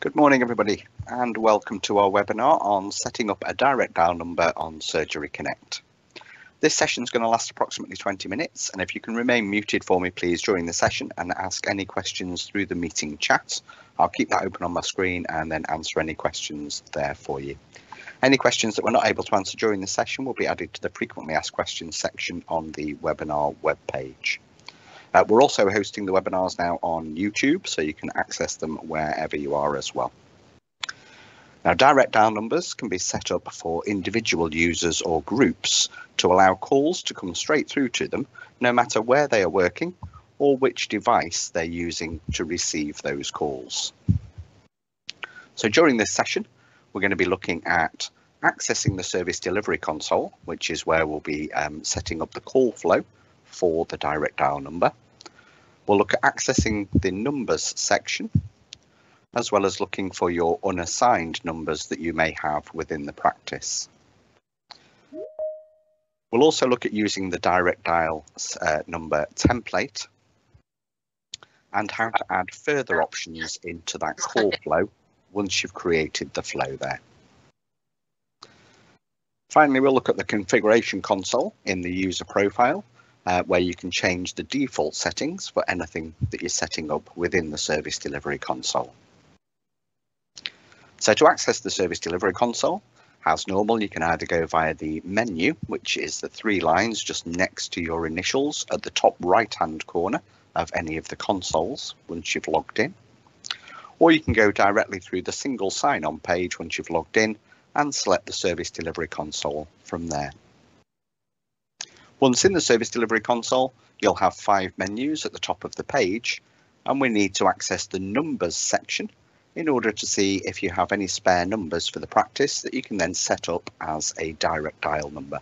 Good morning, everybody, and welcome to our webinar on setting up a direct dial number on Surgery Connect. This session is going to last approximately 20 minutes, and if you can remain muted for me, please, during the session and ask any questions through the meeting chat, I'll keep that open on my screen and then answer any questions there for you. Any questions that we're not able to answer during the session will be added to the frequently asked questions section on the webinar webpage. Uh, we're also hosting the webinars now on YouTube, so you can access them wherever you are as well. Now, direct dial numbers can be set up for individual users or groups to allow calls to come straight through to them, no matter where they are working or which device they're using to receive those calls. So during this session, we're going to be looking at accessing the service delivery console, which is where we'll be um, setting up the call flow for the direct dial number. We'll look at accessing the numbers section, as well as looking for your unassigned numbers that you may have within the practice. We'll also look at using the direct dial uh, number template and how to add further options into that call flow once you've created the flow there. Finally, we'll look at the configuration console in the user profile uh, where you can change the default settings for anything that you're setting up within the service delivery console. So to access the service delivery console, as normal, you can either go via the menu, which is the three lines just next to your initials at the top right hand corner of any of the consoles once you've logged in. Or you can go directly through the single sign on page once you've logged in and select the service delivery console from there. Once in the service delivery console, you'll have five menus at the top of the page, and we need to access the numbers section in order to see if you have any spare numbers for the practice that you can then set up as a direct dial number.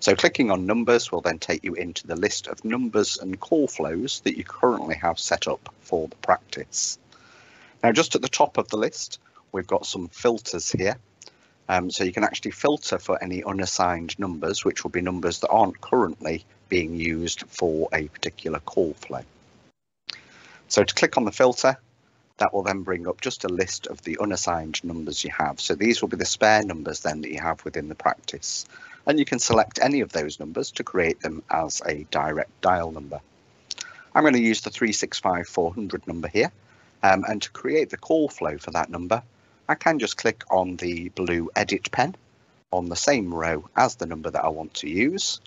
So clicking on numbers will then take you into the list of numbers and call flows that you currently have set up for the practice. Now just at the top of the list, we've got some filters here um, so you can actually filter for any unassigned numbers, which will be numbers that aren't currently being used for a particular call flow. So to click on the filter, that will then bring up just a list of the unassigned numbers you have. So these will be the spare numbers then that you have within the practice. And you can select any of those numbers to create them as a direct dial number. I'm going to use the 365 400 number here. Um, and to create the call flow for that number, I can just click on the blue edit pen on the same row as the number that I want to use.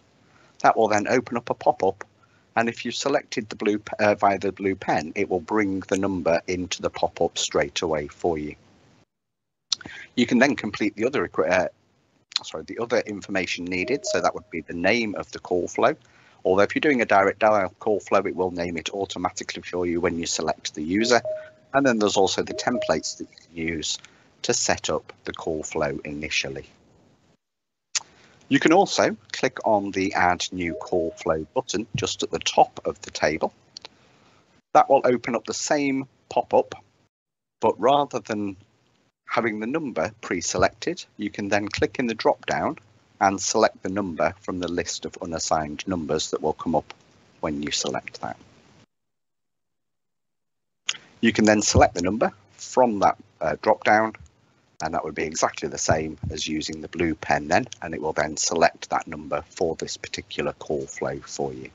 That will then open up a pop-up and if you've selected the blue uh, via the blue pen, it will bring the number into the pop-up straight away for you. You can then complete the other uh, sorry the other information needed. So that would be the name of the call flow. Although if you're doing a direct dial call flow, it will name it automatically for you when you select the user. And then there's also the templates that you can use to set up the call flow initially. You can also click on the Add New Call Flow button just at the top of the table. That will open up the same pop-up, but rather than having the number pre-selected, you can then click in the drop-down and select the number from the list of unassigned numbers that will come up when you select that. You can then select the number from that uh, drop down and that would be exactly the same as using the blue pen then and it will then select that number for this particular call flow for you.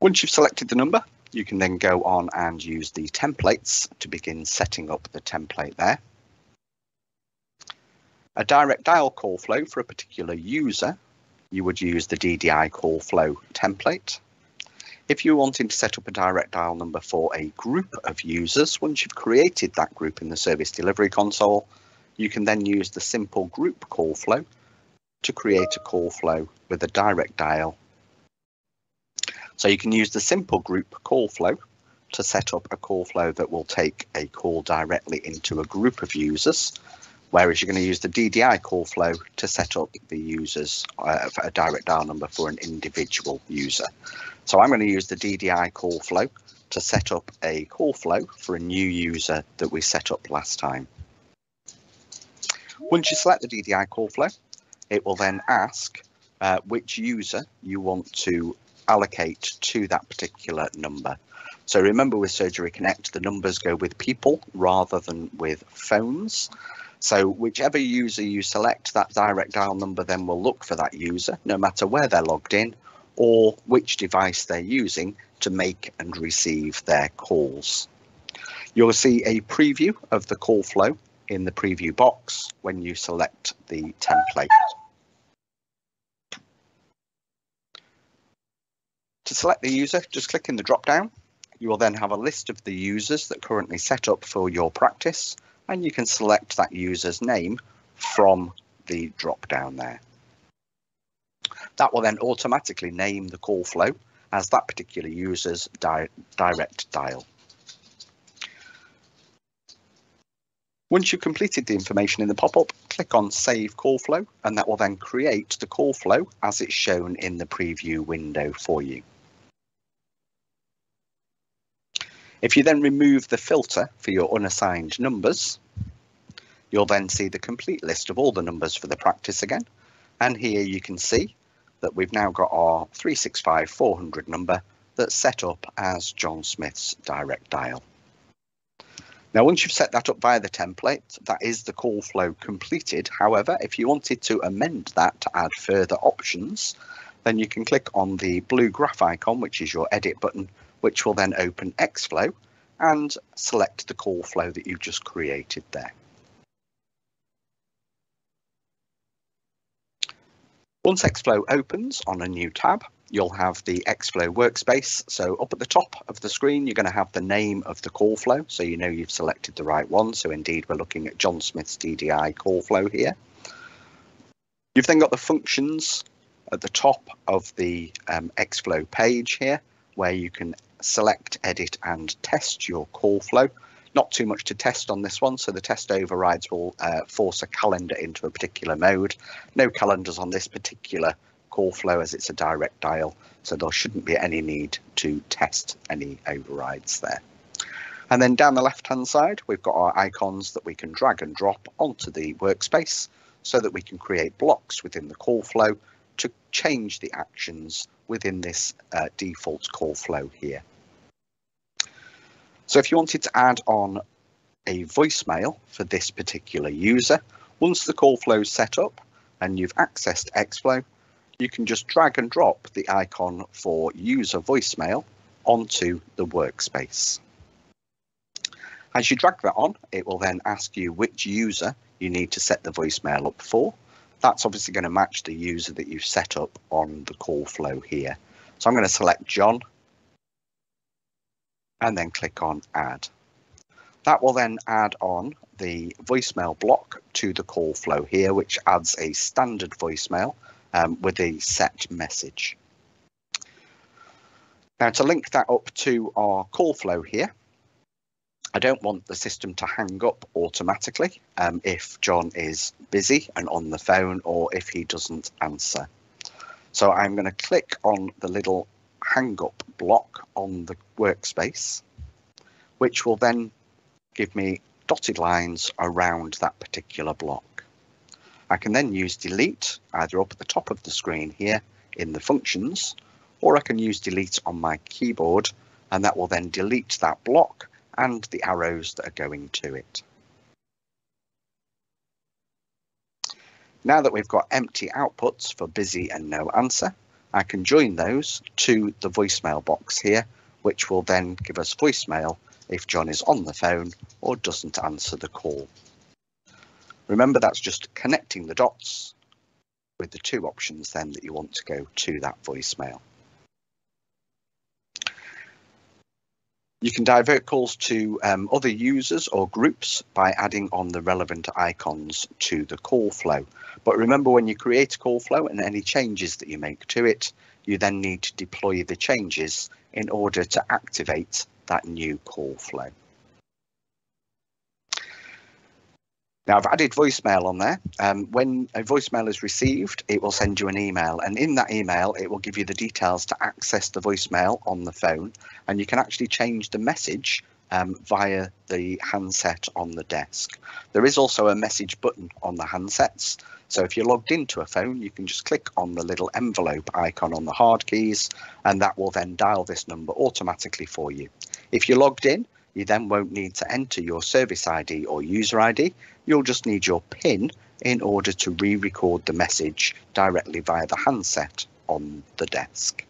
Once you've selected the number, you can then go on and use the templates to begin setting up the template there. A direct dial call flow for a particular user you would use the DDI call flow template. If you're wanting to set up a direct dial number for a group of users, once you've created that group in the service delivery console, you can then use the simple group call flow to create a call flow with a direct dial. So you can use the simple group call flow to set up a call flow that will take a call directly into a group of users whereas you're going to use the DDI call flow to set up the users uh, a direct dial number for an individual user. So I'm going to use the DDI call flow to set up a call flow for a new user that we set up last time. Once you select the DDI call flow, it will then ask uh, which user you want to allocate to that particular number. So remember with Surgery Connect, the numbers go with people rather than with phones. So whichever user you select, that direct dial number then will look for that user, no matter where they're logged in or which device they're using to make and receive their calls. You'll see a preview of the call flow in the preview box when you select the template. To select the user, just click in the drop down. You will then have a list of the users that currently set up for your practice and you can select that user's name from the drop down there. That will then automatically name the call flow as that particular user's di direct dial. Once you've completed the information in the pop-up, click on Save Call Flow, and that will then create the call flow as it's shown in the preview window for you. If you then remove the filter for your unassigned numbers, you'll then see the complete list of all the numbers for the practice again. And here you can see that we've now got our 365 400 number that's set up as John Smith's direct dial. Now, once you've set that up via the template, that is the call flow completed. However, if you wanted to amend that to add further options, then you can click on the blue graph icon, which is your edit button, which will then open Xflow and select the call flow that you've just created there. Once Xflow opens on a new tab, you'll have the Xflow workspace. So up at the top of the screen, you're going to have the name of the call flow. So you know you've selected the right one. So indeed, we're looking at John Smith's DDI call flow here. You've then got the functions at the top of the um, Xflow page here, where you can select, edit and test your call flow. Not too much to test on this one, so the test overrides will uh, force a calendar into a particular mode. No calendars on this particular call flow as it's a direct dial, so there shouldn't be any need to test any overrides there. And then down the left hand side, we've got our icons that we can drag and drop onto the workspace so that we can create blocks within the call flow to change the actions within this uh, default call flow here. So if you wanted to add on a voicemail for this particular user, once the call flow is set up and you've accessed Xflow, you can just drag and drop the icon for user voicemail onto the workspace. As you drag that on, it will then ask you which user you need to set the voicemail up for. That's obviously going to match the user that you've set up on the call flow here. So I'm going to select John and then click on add. That will then add on the voicemail block to the call flow here, which adds a standard voicemail um, with a set message. Now to link that up to our call flow here, I don't want the system to hang up automatically um, if John is busy and on the phone or if he doesn't answer. So I'm going to click on the little hang up block on the workspace, which will then give me dotted lines around that particular block. I can then use delete either up at the top of the screen here in the functions, or I can use delete on my keyboard and that will then delete that block and the arrows that are going to it. Now that we've got empty outputs for busy and no answer, I can join those to the voicemail box here, which will then give us voicemail if John is on the phone or doesn't answer the call. Remember, that's just connecting the dots with the two options then that you want to go to that voicemail. You can divert calls to um, other users or groups by adding on the relevant icons to the call flow. But remember when you create a call flow and any changes that you make to it, you then need to deploy the changes in order to activate that new call flow. Now I've added voicemail on there. Um, when a voicemail is received, it will send you an email and in that email, it will give you the details to access the voicemail on the phone and you can actually change the message um, via the handset on the desk. There is also a message button on the handsets. So if you're logged into a phone, you can just click on the little envelope icon on the hard keys, and that will then dial this number automatically for you. If you're logged in, you then won't need to enter your service ID or user ID. You'll just need your PIN in order to re-record the message directly via the handset on the desk.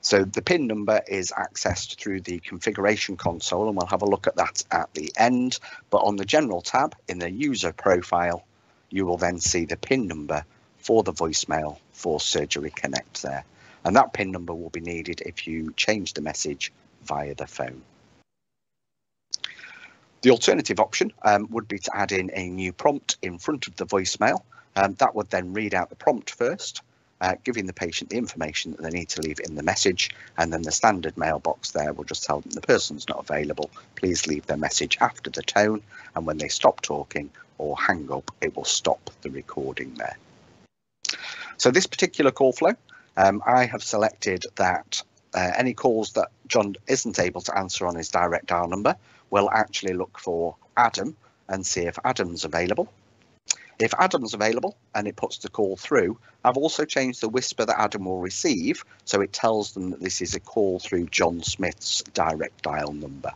So the PIN number is accessed through the configuration console and we'll have a look at that at the end. But on the general tab in the user profile, you will then see the PIN number for the voicemail for Surgery Connect there. And that PIN number will be needed if you change the message via the phone. The alternative option um, would be to add in a new prompt in front of the voicemail. Um, that would then read out the prompt first uh, giving the patient the information that they need to leave in the message and then the standard mailbox there will just tell them the person's not available please leave their message after the tone and when they stop talking or hang up it will stop the recording there so this particular call flow um, I have selected that uh, any calls that John isn't able to answer on his direct dial number will actually look for Adam and see if Adam's available if Adam's available and it puts the call through, I've also changed the whisper that Adam will receive so it tells them that this is a call through John Smith's direct dial number.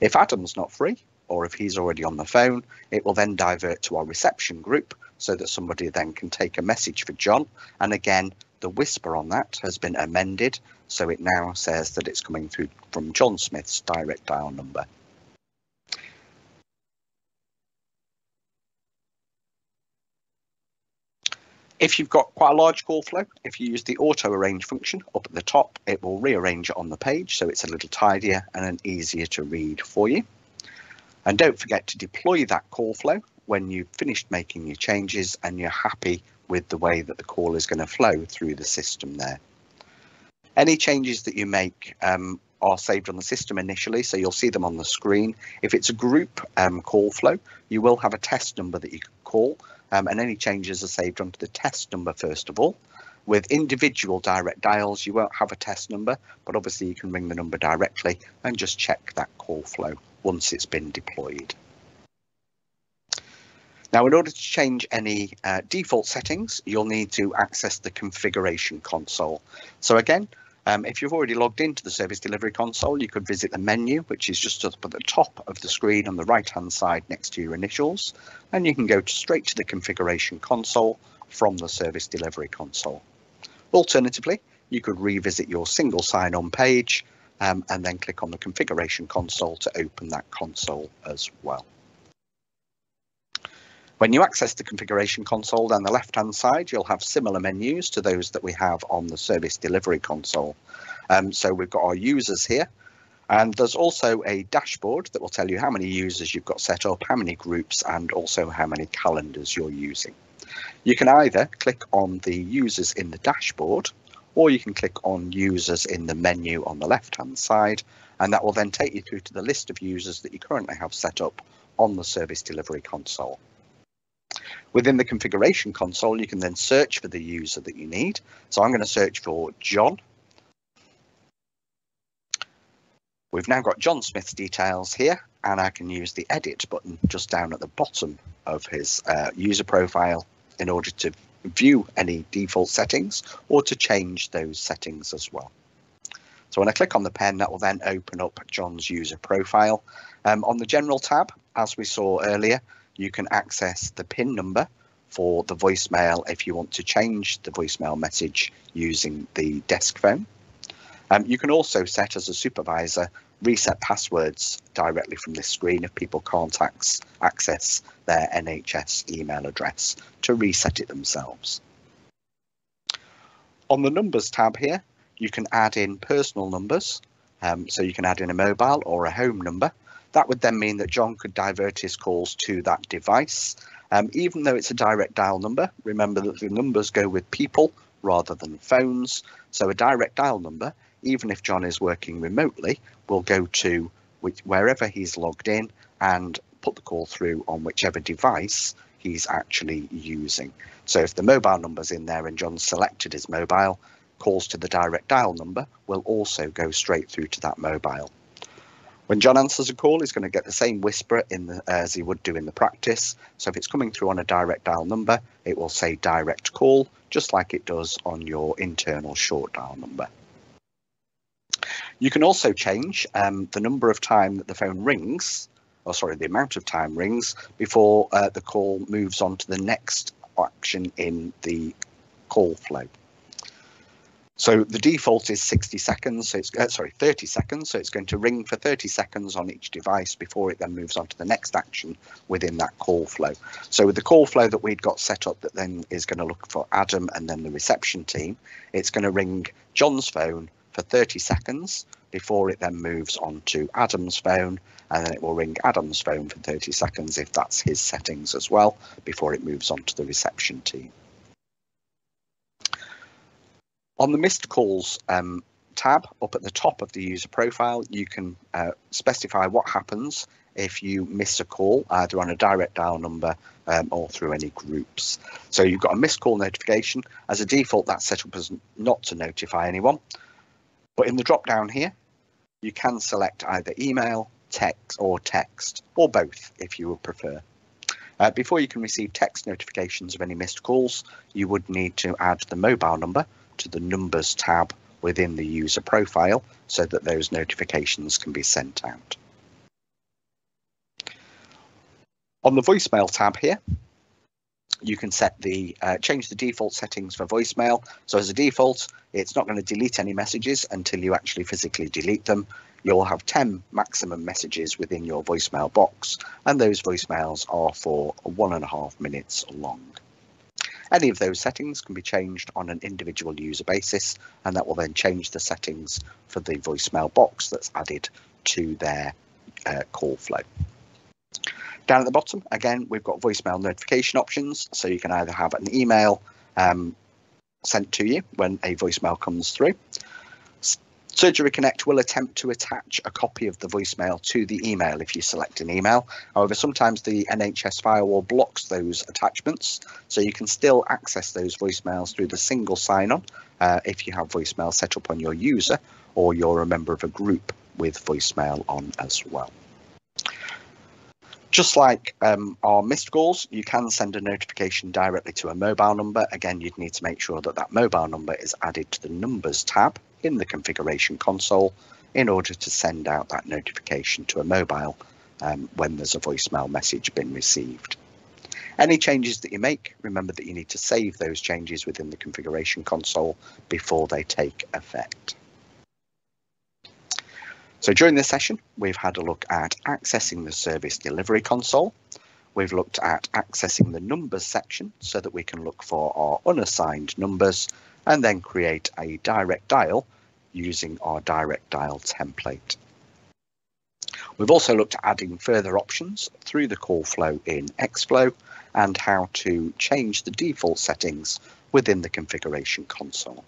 If Adam's not free or if he's already on the phone, it will then divert to our reception group so that somebody then can take a message for John. And again, the whisper on that has been amended so it now says that it's coming through from John Smith's direct dial number. If you've got quite a large call flow, if you use the auto arrange function up at the top, it will rearrange it on the page so it's a little tidier and easier to read for you. And don't forget to deploy that call flow when you've finished making your changes and you're happy with the way that the call is going to flow through the system there. Any changes that you make um, are saved on the system initially, so you'll see them on the screen. If it's a group um, call flow, you will have a test number that you can call um, and any changes are saved onto the test number first of all. With individual direct dials, you won't have a test number, but obviously you can ring the number directly and just check that call flow once it's been deployed. Now, in order to change any uh, default settings, you'll need to access the configuration console. So again, um, if you've already logged into the service delivery console, you could visit the menu, which is just up at the top of the screen on the right hand side next to your initials, and you can go straight to the configuration console from the service delivery console. Alternatively, you could revisit your single sign-on page um, and then click on the configuration console to open that console as well. When you access the configuration console down the left hand side, you'll have similar menus to those that we have on the service delivery console. Um, so we've got our users here and there's also a dashboard that will tell you how many users you've got set up, how many groups and also how many calendars you're using. You can either click on the users in the dashboard or you can click on users in the menu on the left hand side and that will then take you through to the list of users that you currently have set up on the service delivery console. Within the configuration console, you can then search for the user that you need. So I'm going to search for John. We've now got John Smith's details here, and I can use the edit button just down at the bottom of his uh, user profile in order to view any default settings or to change those settings as well. So when I click on the pen, that will then open up John's user profile. Um, on the general tab, as we saw earlier, you can access the PIN number for the voicemail if you want to change the voicemail message using the desk phone. Um, you can also set as a supervisor reset passwords directly from this screen if people can't access their NHS email address to reset it themselves. On the numbers tab here, you can add in personal numbers. Um, so you can add in a mobile or a home number that would then mean that John could divert his calls to that device. Um, even though it's a direct dial number, remember that the numbers go with people rather than phones. So a direct dial number, even if John is working remotely, will go to which, wherever he's logged in and put the call through on whichever device he's actually using. So if the mobile number's in there and John selected his mobile, calls to the direct dial number will also go straight through to that mobile. When John answers a call, he's going to get the same whisper in the, as he would do in the practice. So if it's coming through on a direct dial number, it will say direct call, just like it does on your internal short dial number. You can also change um, the number of time that the phone rings, or sorry, the amount of time rings before uh, the call moves on to the next action in the call flow. So the default is 60 seconds, so it's uh, sorry, 30 seconds. So it's going to ring for 30 seconds on each device before it then moves on to the next action within that call flow. So with the call flow that we'd got set up that then is going to look for Adam and then the reception team, it's going to ring John's phone for 30 seconds before it then moves on to Adam's phone and then it will ring Adam's phone for 30 seconds if that's his settings as well before it moves on to the reception team. On the missed calls um, tab up at the top of the user profile, you can uh, specify what happens if you miss a call, either on a direct dial number um, or through any groups. So you've got a missed call notification. As a default, that's set up as not to notify anyone. But in the drop down here, you can select either email, text or text, or both if you would prefer. Uh, before you can receive text notifications of any missed calls, you would need to add the mobile number to the Numbers tab within the user profile so that those notifications can be sent out. On the voicemail tab here, you can set the uh, change the default settings for voicemail. So as a default, it's not going to delete any messages until you actually physically delete them. You'll have 10 maximum messages within your voicemail box, and those voicemails are for one and a half minutes long. Any of those settings can be changed on an individual user basis, and that will then change the settings for the voicemail box that's added to their uh, call flow. Down at the bottom, again, we've got voicemail notification options. So you can either have an email um, sent to you when a voicemail comes through. Surgery Connect will attempt to attach a copy of the voicemail to the email if you select an email. However, sometimes the NHS firewall blocks those attachments, so you can still access those voicemails through the single sign-on uh, if you have voicemail set up on your user or you're a member of a group with voicemail on as well. Just like um, our missed calls, you can send a notification directly to a mobile number. Again, you'd need to make sure that that mobile number is added to the Numbers tab in the configuration console in order to send out that notification to a mobile um, when there's a voicemail message been received. Any changes that you make, remember that you need to save those changes within the configuration console before they take effect. So during this session, we've had a look at accessing the service delivery console. We've looked at accessing the numbers section so that we can look for our unassigned numbers and then create a direct dial using our direct dial template. We've also looked at adding further options through the call flow in Xflow and how to change the default settings within the configuration console.